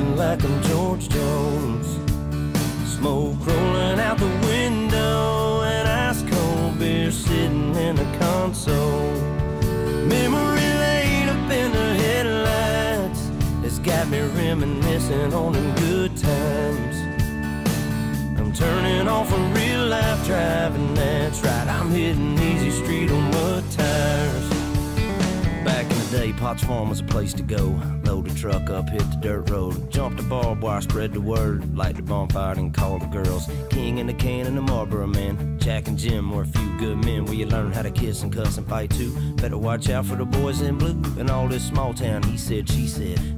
living like I'm George Jones. Smoke rolling out the window, and ice cold beer sitting in the console. Memory laid up in the headlights has got me reminiscing on the good times. I'm turning off a real life driving, that's right, I'm hitting Easy Street on Day, Potts Farm was a place to go. Load the truck up, hit the dirt road. Jump the barbed wire, spread the word. Light the bonfire and call the girls. King and the can and the Marlboro man. Jack and Jim were a few good men where you learn how to kiss and cuss and fight too. Better watch out for the boys in blue and all this small town. He said, she said.